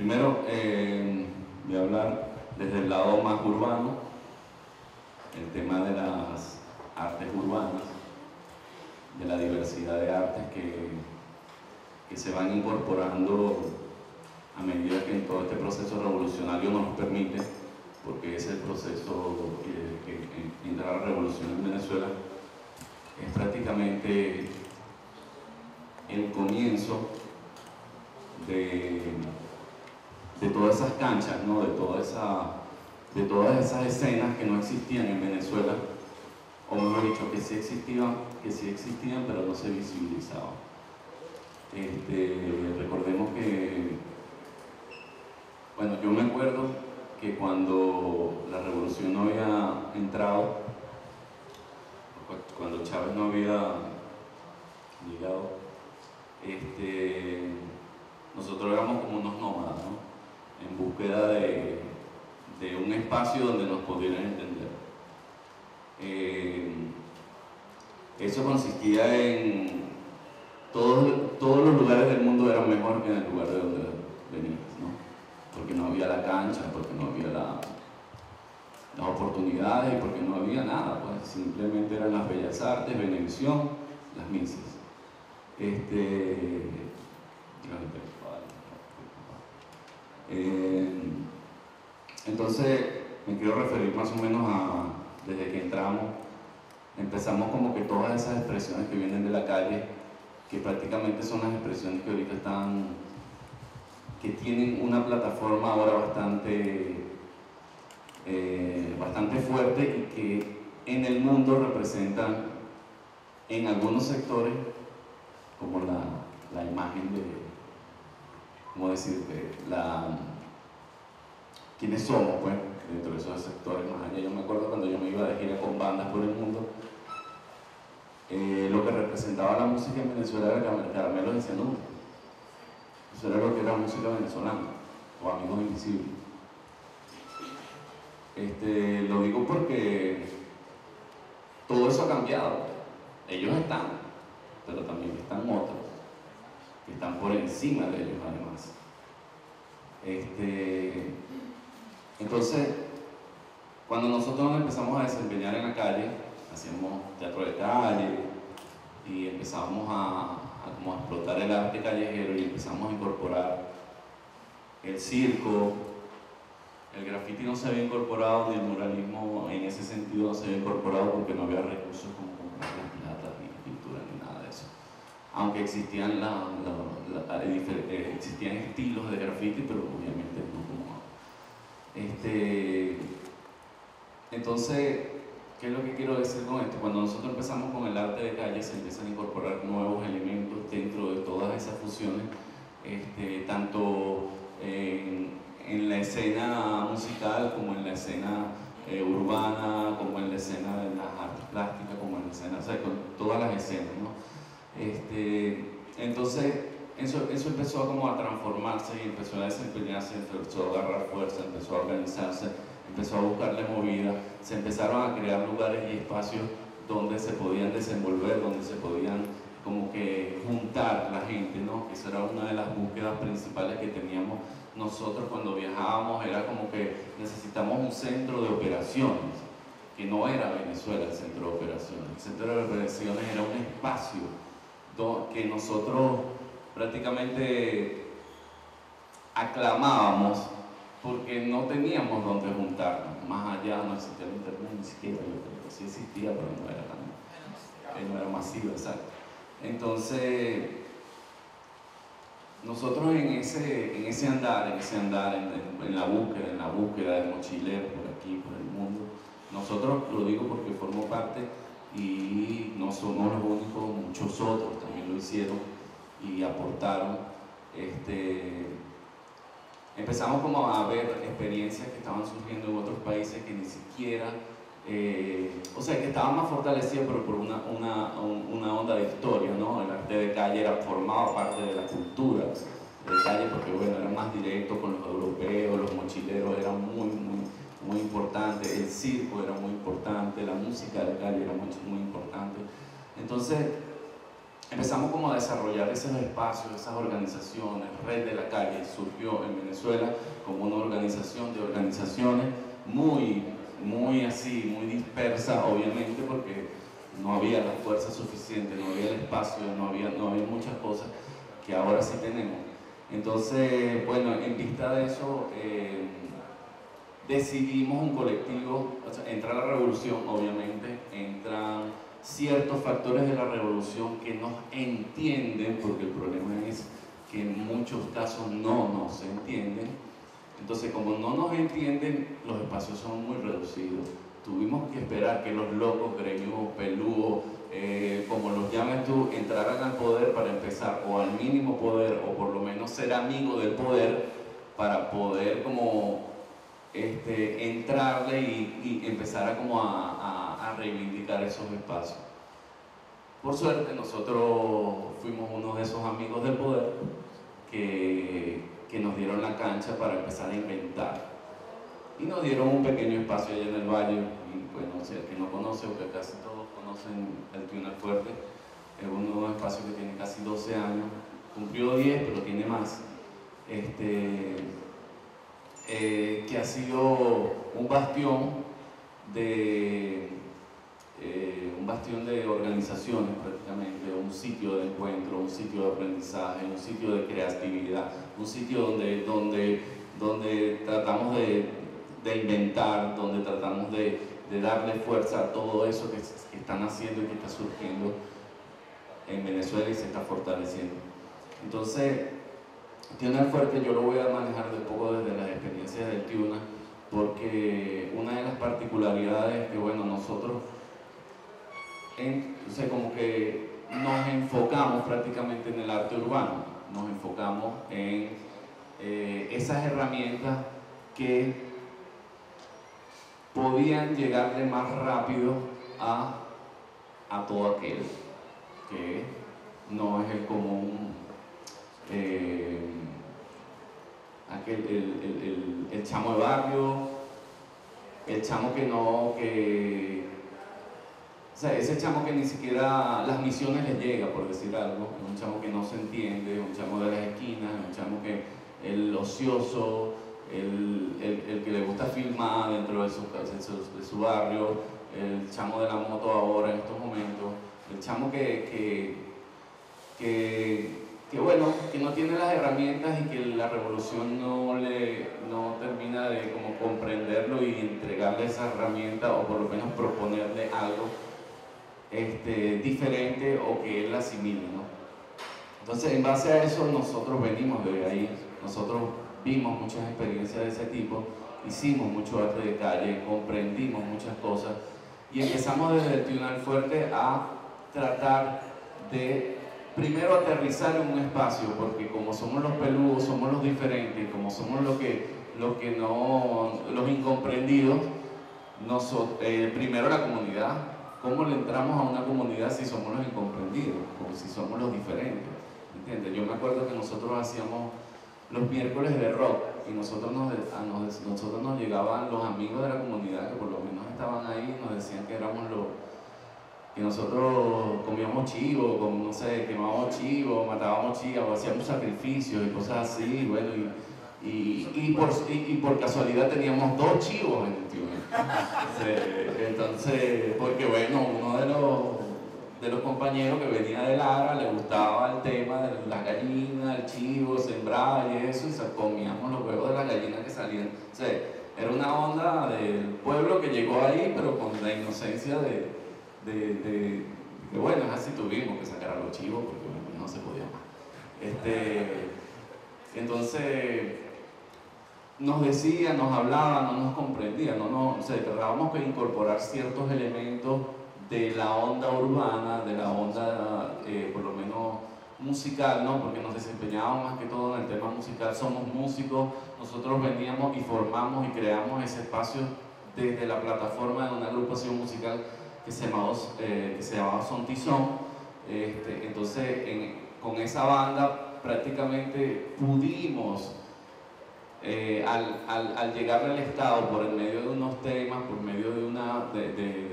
Primero, eh, voy a hablar desde el lado más urbano, el tema de las artes urbanas, de la diversidad de artes que, que se van incorporando a medida que en todo este proceso revolucionario nos permite, porque es el proceso que, que entra la revolución en Venezuela, es prácticamente el comienzo de, de todas esas canchas, ¿no? de, toda esa, de todas esas escenas que no existían en Venezuela, o mejor dicho, que sí existían, que sí existían pero no se visibilizaban. Este, recordemos que, bueno, yo me acuerdo que cuando la revolución no había entrado, cuando Chávez no había llegado, este, nosotros éramos como unos nómadas, ¿no? En búsqueda de, un espacio donde nos pudieran entender. Eh, eso consistía en todos, todos los lugares del mundo eran mejor que en el lugar de donde venías, ¿no? porque no había la cancha, porque no había la, las oportunidades y porque no había nada, pues simplemente eran las bellas artes, Venevisión, las misas. Este, eh, entonces, me quiero referir más o menos a, desde que entramos, empezamos como que todas esas expresiones que vienen de la calle, que prácticamente son las expresiones que ahorita están, que tienen una plataforma ahora bastante eh, bastante fuerte y que en el mundo representan en algunos sectores como la, la imagen de, ¿cómo decirte? La, quiénes somos, pues, dentro de esos sectores más allá. Yo me acuerdo cuando yo me iba de gira con bandas por el mundo, eh, lo que representaba la música en Venezuela era Caramelo de Cianuro. Eso era lo que era música venezolana, o Amigos Invisibles. Este, lo digo porque todo eso ha cambiado. Ellos están, pero también están otros están por encima de ellos además. Este, entonces, cuando nosotros nos empezamos a desempeñar en la calle, hacíamos teatro de calle y empezamos a, a explotar el arte callejero y empezamos a incorporar el circo, el graffiti no se había incorporado, ni el muralismo en ese sentido no se había incorporado porque no había recursos como comprar las plata, ni pintura, ni nada de eso. Aunque existían, la, eh, existían estilos de graffiti, pero obviamente no como este, Entonces, ¿qué es lo que quiero decir con esto? Cuando nosotros empezamos con el arte de calle, se empiezan a incorporar nuevos elementos dentro de todas esas fusiones, este, tanto en en la escena musical, como en la escena eh, urbana, como en la escena de las artes plásticas, como en la escena, o sea, con todas las escenas, ¿no? Este, entonces, eso, eso empezó como a transformarse y empezó a desempeñarse, empezó a agarrar fuerza, empezó a organizarse, empezó a buscarle movida, se empezaron a crear lugares y espacios donde se podían desenvolver, donde se podían como que juntar la gente, ¿no? Esa era una de las búsquedas principales que teníamos nosotros cuando viajábamos era como que necesitamos un centro de operaciones, que no era Venezuela el centro de operaciones. El centro de operaciones era un espacio que nosotros prácticamente aclamábamos porque no teníamos donde juntarnos. Más allá no existía el internet ni siquiera, yo sí existía, pero no era tan, no era masivo, exacto. Entonces, nosotros en ese, en ese andar, en ese andar, en, la búsqueda, en la búsqueda de mochileros por aquí, por el mundo, nosotros lo digo porque formo parte y no somos los únicos, muchos otros también lo hicieron y aportaron. Este, empezamos como a ver experiencias que estaban surgiendo en otros países que ni siquiera eh, o sea, que estaba más fortalecida pero por una, una, una, onda de historia, ¿no? El arte de calle era, formaba parte de la cultura de calle porque, bueno, era más directo con los europeos, los mochileros eran muy, muy, muy importantes, el circo era muy importante, la música de calle era muy, muy importante. Entonces, empezamos como a desarrollar esos espacios, esas organizaciones, Red de la Calle surgió en Venezuela como una organización de organizaciones muy, muy así, muy dispersa, obviamente porque no había la fuerza suficiente, no había el espacio, no había, no había muchas cosas que ahora sí tenemos. Entonces, bueno, en vista de eso, eh, decidimos un colectivo, entra la revolución, obviamente, entran ciertos factores de la revolución que nos entienden, porque el problema es que en muchos casos no nos entienden. Entonces, como no nos entienden, los espacios son muy reducidos. Tuvimos que esperar que los locos, greñudos, peludos, eh, como los llames tú, entraran al poder para empezar, o al mínimo poder, o por lo menos ser amigo del poder, para poder como este, entrarle y, empezar a, como a, reivindicar esos espacios. Por suerte nosotros fuimos uno de esos amigos del poder que, que nos dieron la cancha para empezar a inventar. Y nos dieron un pequeño espacio allá en el valle, bueno, si el que no conoce, o que casi todos conocen el Tribunal Fuerte, es los espacios que tiene casi 12 años, cumplió 10, pero tiene más. Este, eh, que ha sido un bastión de eh, un bastión de organizaciones prácticamente, un sitio de encuentro, un sitio de aprendizaje, un sitio de creatividad, un sitio donde, donde, donde tratamos de, de inventar, donde tratamos de, de, darle fuerza a todo eso que, que están haciendo y que está surgiendo en Venezuela y se está fortaleciendo. Entonces, Tiuna Fuerte yo lo voy a manejar de poco desde las experiencias del Tiuna, porque una de las particularidades es que, bueno, nosotros, en, como que nos enfocamos prácticamente en el arte urbano, nos enfocamos en eh, esas herramientas que podían llegarle más rápido a, a todo aquel que no es el común eh, aquel, el, chamo de barrio, el chamo que no, que, ese chamo que ni siquiera las misiones les llega, por decir algo, un chamo que no se entiende, un chamo de las esquinas, un chamo que el ocioso, el, que le gusta filmar dentro de su, de su, barrio, el chamo de la moto ahora en estos momentos, el chamo que, que que bueno, que no tiene las herramientas y que la revolución no, le, no termina de como comprenderlo y entregarle esa herramienta o por lo menos proponerle algo este, diferente o que él asimile, ¿no? Entonces, en base a eso, nosotros venimos de ahí, nosotros vimos muchas experiencias de ese tipo, hicimos mucho arte de calle, comprendimos muchas cosas y empezamos desde el Tribunal Fuerte a tratar de primero aterrizar en un espacio, porque como somos los peludos, somos los diferentes, como somos los que, los que no, los incomprendidos, nosotros, eh, primero la comunidad, ¿cómo le entramos a una comunidad si somos los incomprendidos, como si somos los diferentes? ¿Entiendes? Yo me acuerdo que nosotros hacíamos los miércoles de rock y nosotros nos, nosotros nos llegaban los amigos de la comunidad que por lo menos estaban ahí y nos decían que éramos los que nosotros comíamos chivo, como, no sé, quemábamos chivo, matábamos chivo, hacíamos sacrificios y cosas así, bueno, y, y, por, y, por, casualidad teníamos dos chivos en el tío. Entonces, porque bueno, uno de los, de los compañeros que venía de Lara le gustaba el tema de la gallina, el chivo, sembrar y eso, y comíamos los huevos de la gallina que salían. O sea, era una onda del pueblo que llegó ahí, pero con la inocencia de, de, de, bueno, así tuvimos que sacar a los chivos porque no se podía más. Este, entonces, nos decía, nos hablaba, no nos comprendía, no, no, o sea, tratábamos que incorporar ciertos elementos de la onda urbana, de la onda, eh, por lo menos musical, ¿no? Porque nos desempeñábamos más que todo en el tema musical, somos músicos, nosotros veníamos y formamos y creamos ese espacio desde la plataforma de una agrupación musical que se llamaba, eh, que se llamaba Son Tizón. Este, entonces, con esa banda prácticamente pudimos, eh, al, al, al, llegar al Estado por el medio de unos temas, por medio de una, de, de,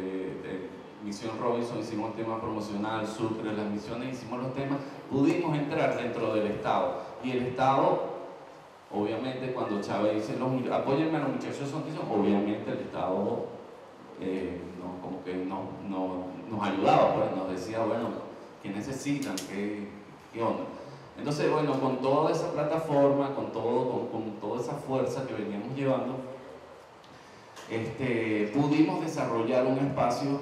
Misión Robinson hicimos el tema promocional, Sucre, las misiones, hicimos los temas, pudimos entrar dentro del Estado. Y el Estado, obviamente, cuando Chávez dice, los, apóyenme a los muchachos son obviamente el Estado eh, no, como que no, no, nos ayudaba, pues, nos decía, bueno, ¿qué necesitan? ¿Qué, qué onda? Entonces, bueno, con toda esa plataforma, con, todo, con, fuerza que veníamos llevando, este, pudimos desarrollar un espacio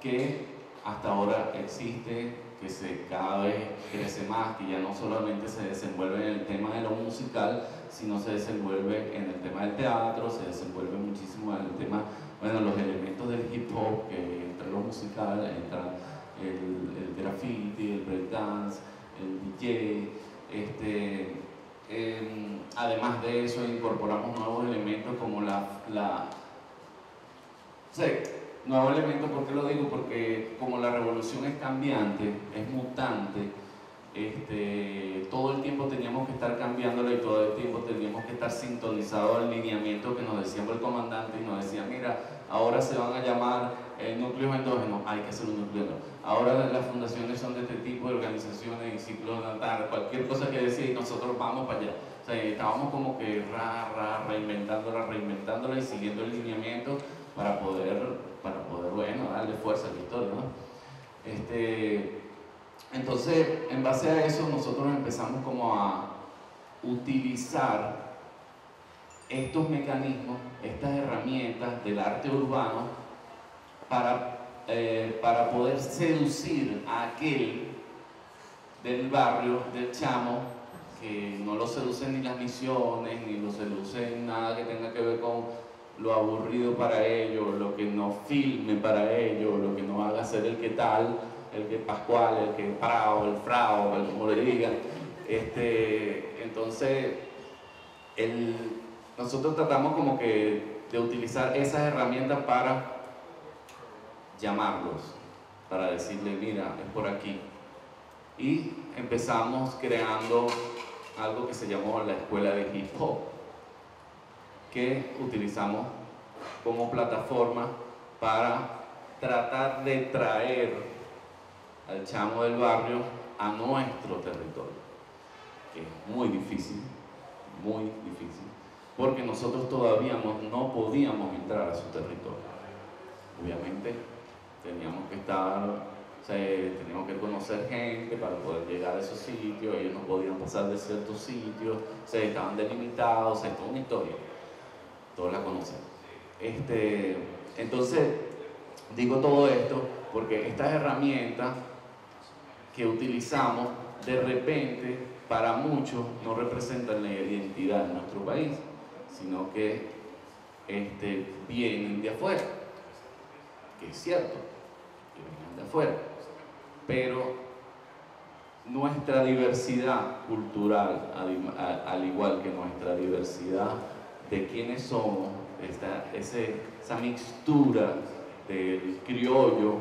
que hasta ahora existe, que se cada vez crece más, que ya no solamente se desenvuelve en el tema de lo musical, sino se desenvuelve en el tema del teatro, se desenvuelve muchísimo en el tema, bueno, los elementos del hip hop, que entre lo musical entra el, el graffiti, el breakdance, el DJ, este, em, además de eso incorporamos nuevos elementos como la, la nuevo elemento, ¿por qué lo digo? Porque como la revolución es cambiante, es mutante, este, todo el tiempo teníamos que estar cambiándola y todo el tiempo teníamos que estar sintonizados al lineamiento que nos decía el comandante y nos decía, mira, ahora se van a llamar eh, núcleos endógenos, hay que hacer un núcleo Ahora las fundaciones son de este tipo de organizaciones y ciclos natal, cualquier cosa que decía y nosotros vamos para allá. Estábamos como que ra, ra, reinventándola, reinventándola y siguiendo el lineamiento para poder, para poder bueno, darle fuerza a la historia. Este, entonces, en base a eso, nosotros empezamos como a utilizar estos mecanismos, estas herramientas del arte urbano para, eh, para poder seducir a aquel del barrio, del chamo, que no lo seducen ni las misiones, ni lo seducen nada que tenga que ver con lo aburrido para ellos, lo que no filme para ellos, lo que no haga ser el que tal, el que Pascual, el que Prao, el Frao, el como le digan. Este, entonces, el, nosotros tratamos como que de utilizar esas herramientas para llamarlos, para decirle, mira, es por aquí. Y empezamos creando algo que se llamó la escuela de hip hop que utilizamos como plataforma para tratar de traer al chamo del barrio a nuestro territorio, que es muy difícil, muy difícil, porque nosotros todavía no, podíamos entrar a su territorio. Obviamente teníamos que estar teníamos que conocer gente para poder llegar a esos sitios, ellos no podían pasar de ciertos sitios, se estaban delimitados, esto es una historia todos la conocen. Este, entonces, digo todo esto porque estas herramientas que utilizamos de repente para muchos no representan la identidad de nuestro país, sino que este, vienen de afuera, que es cierto, de afuera, pero nuestra diversidad cultural, al igual que nuestra diversidad de quiénes somos, esta, esa mixtura del criollo,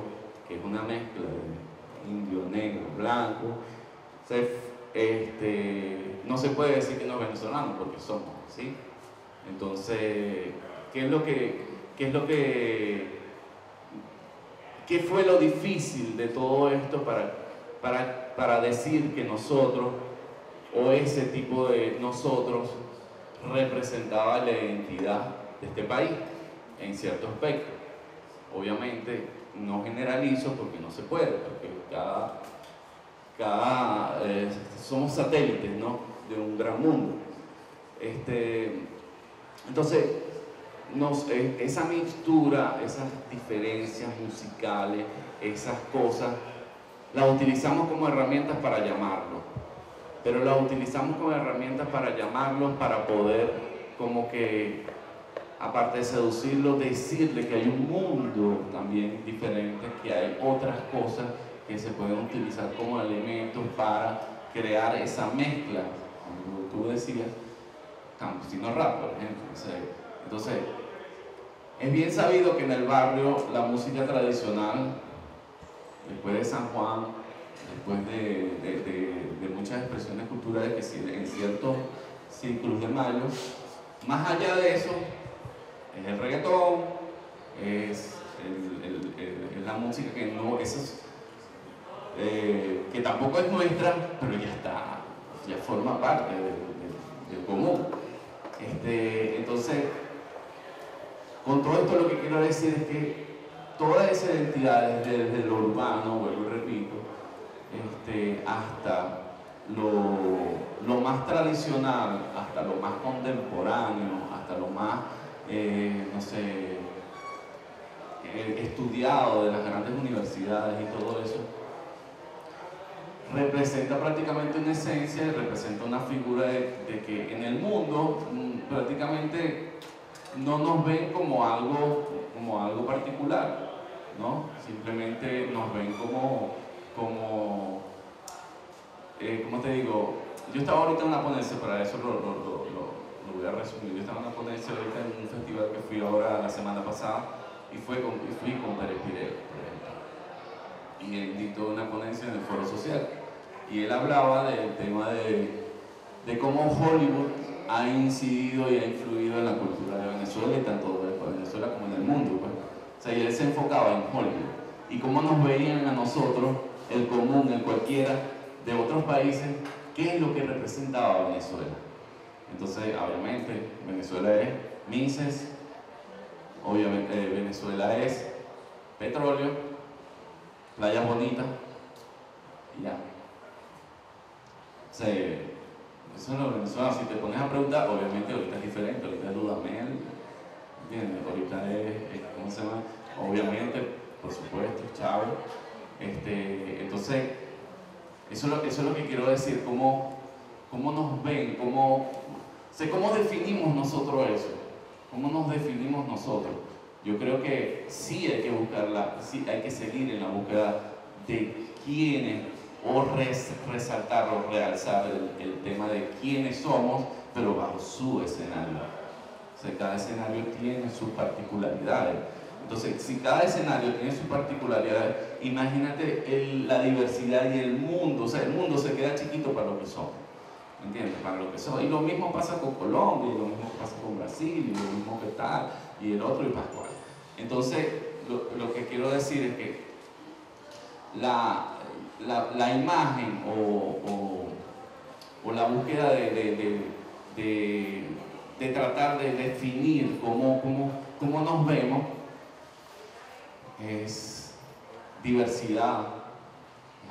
que es una mezcla de indio, negro, blanco, este, no se puede decir que no es venezolano porque somos, ¿sí? Entonces, ¿qué es lo que, qué es lo que, qué fue lo difícil de todo esto para, para, para decir que nosotros, o ese tipo de nosotros, representaba la identidad de este país en cierto aspecto. Obviamente no generalizo porque no se puede, porque cada, cada eh, somos satélites ¿no? de un gran mundo. Este, entonces, esa mixtura, esas diferencias musicales, esas cosas, las utilizamos como herramientas para llamarlo pero la utilizamos como herramienta para llamarlos, para poder como que, aparte de seducirlo, decirle que hay un mundo también diferente, que hay otras cosas que se pueden utilizar como elementos para crear esa mezcla, como tú decías, campesino rap, por ejemplo. Entonces, es bien sabido que en el barrio la música tradicional, después de San Juan, después de, muchas expresiones culturales que en ciertos círculos de mayo, más allá de eso, es el reggaetón, es la música que no, es, eh, que tampoco es nuestra, pero ya está, ya forma parte del, común. Este, entonces, con todo esto lo que quiero decir es que todas esas identidades, desde lo urbano, vuelvo y repito, este, hasta lo, más tradicional, hasta lo más contemporáneo, hasta lo más, eh, no sé, eh, estudiado de las grandes universidades y todo eso, representa prácticamente una esencia representa una figura de, que en el mundo mm, prácticamente no nos ven como algo, como algo particular, ¿no? Simplemente nos ven como, como eh, ¿cómo te digo? Yo estaba ahorita en una ponencia, para eso lo, lo, lo, voy a resumir, yo estaba en una ponencia ahorita en un festival que fui ahora la semana pasada y, fue con, fui con Pérez Pireo, por ejemplo. Y él dictó una ponencia en el Foro Social y él hablaba del tema de, de cómo Hollywood ha incidido y ha influido en la cultura de Venezuela y tanto de Venezuela como en el mundo. Pues. O sea, y él se enfocaba en Hollywood y cómo nos veían a nosotros, el común, el cualquiera, de otros países, qué es lo que representaba Venezuela. Entonces, obviamente, Venezuela es Mises, obviamente eh, Venezuela es petróleo, playas bonitas y ya. O sea, eso no Venezuela, si te pones a preguntar, obviamente ahorita es diferente, ahorita es Dudamel, ¿entiendes? Ahorita es, ¿cómo se llama? Obviamente, por supuesto, Chávez. Este, entonces, eso es lo, que quiero decir, cómo, cómo nos ven, cómo, sé cómo definimos nosotros eso, cómo nos definimos nosotros. Yo creo que sí hay que buscarla, sí hay que seguir en la búsqueda de quiénes, o resaltar o realzar el, el, tema de quiénes somos, pero bajo su escenario. O sea, cada escenario tiene sus particularidades. Entonces, si cada escenario tiene su particularidad, imagínate la diversidad y el mundo, o sea, el mundo se queda chiquito para lo que somos, ¿entiendes? Para lo que somos. Y lo mismo pasa con Colombia, y lo mismo pasa con Brasil, y lo mismo que tal, y el otro y Pascual. Entonces, lo, que quiero decir es que la, la, imagen o, la búsqueda de, tratar de definir cómo, cómo, cómo nos vemos, es diversidad,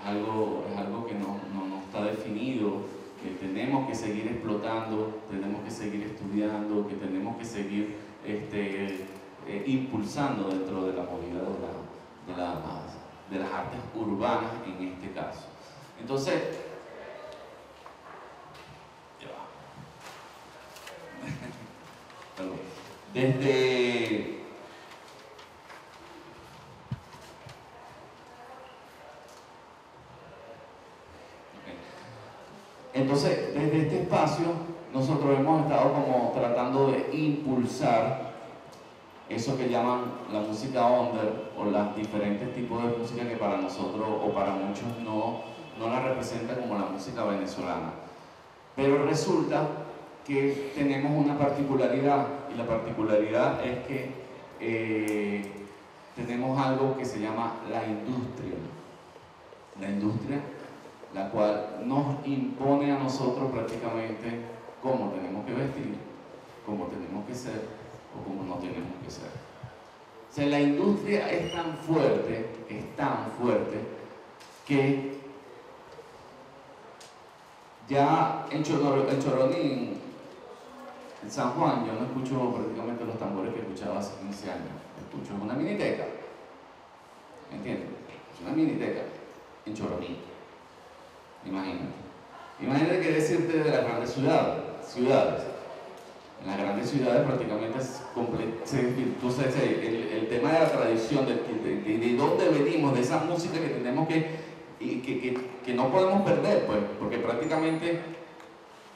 es algo, es algo que no, no, está definido, que tenemos que seguir explotando, tenemos que seguir estudiando, que tenemos que seguir este, eh, impulsando dentro de la movida de, la, de, las artes urbanas en este caso. Entonces, desde Entonces, desde este espacio, nosotros hemos estado como tratando de impulsar eso que llaman la música under o los diferentes tipos de música que para nosotros o para muchos no, no la representan como la música venezolana. Pero resulta que tenemos una particularidad y la particularidad es que eh, tenemos algo que se llama la industria. La industria la cual nos impone a nosotros prácticamente cómo tenemos que vestir, cómo tenemos que ser o cómo no tenemos que ser. O sea, la industria es tan fuerte, es tan fuerte, que ya en, Choronín, en San Juan, yo no escucho prácticamente los tambores que escuchaba hace 15 años. Escucho una miniteca. ¿Entiendes? Es una miniteca en Choronín. Imagínate. Imagínate que decirte de las grandes ciudades. ciudades. En las grandes ciudades prácticamente desvirtúa el, el, tema de la tradición, de, de, dónde venimos, de esa música que tenemos que, y que, que, que no podemos perder, pues, porque prácticamente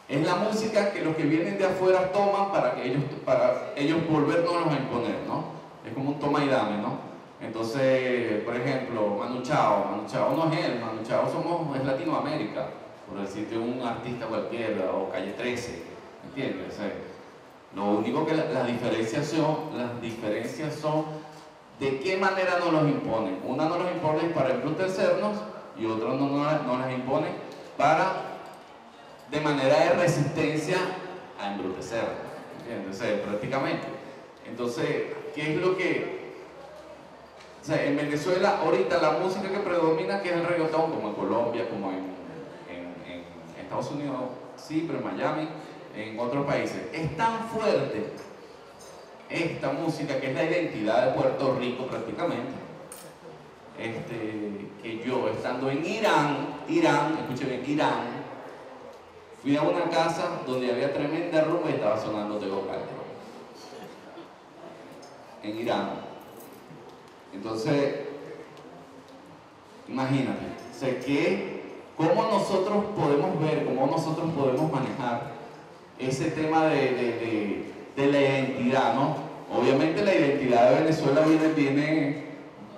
es la música que los que vienen de afuera toman para que ellos, para ellos volvernos a imponer, ¿no? Es como un toma y dame, ¿no? Entonces, por ejemplo, Manu Chao, Manu Chao no es él, Manu Chao somos, es Latinoamérica, por decirte un artista cualquiera, o Calle 13, ¿entiendes? Lo único que las diferencias son, las diferencias son ¿De qué manera nos los imponen? Una nos los impone para embrutecernos y otra no nos las impone para, de manera de resistencia a embrutecer. Entonces, prácticamente. Entonces, ¿qué es lo que... O sea, en Venezuela ahorita la música que predomina, que es el reggaetón, como en Colombia, como en, en Estados Unidos, sí, pero en Miami, en otros países, es tan fuerte esta música, que es la identidad de Puerto Rico prácticamente, este, que yo estando en Irán, Irán, escúcheme, Irán, fui a una casa donde había tremenda rumba y estaba sonando Tego Calderón. En Irán. Entonces, imagínate, sé que cómo nosotros podemos ver, cómo nosotros podemos manejar ese tema de de la identidad, ¿no? Obviamente la identidad de Venezuela viene, viene,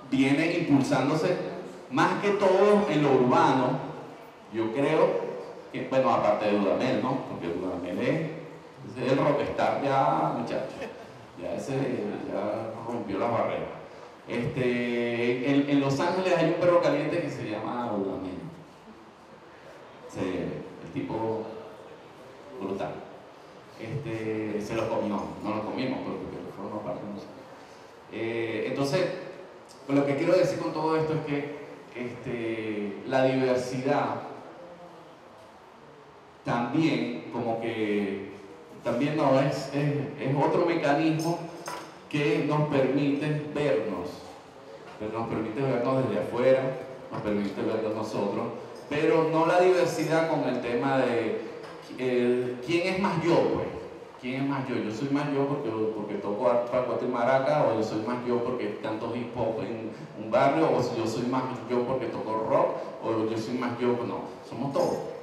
viene impulsándose más que todo en lo urbano, yo creo que, bueno, aparte de Dudamel, ¿no? Porque Dudamel es, es el rockstar ya, muchachos, ya ese ya rompió las barreras. Este, en, Los Ángeles hay un perro caliente que se llama Dudamel. el tipo brutal este, se lo comió, no lo comimos porque forma parte de nosotros. Eh, entonces, lo que quiero decir con todo esto es que este, la diversidad también como que también no es, es, otro mecanismo que nos permite vernos, nos permite vernos desde afuera, nos permite vernos nosotros, pero no la diversidad con el tema de quién es más yo, pues. ¿Quién es más yo? Yo soy más yo porque, porque toco arpa, y maraca, o yo soy más yo porque canto hip hop en un barrio, o yo soy más yo porque toco rock, o yo soy más yo, no, somos todos.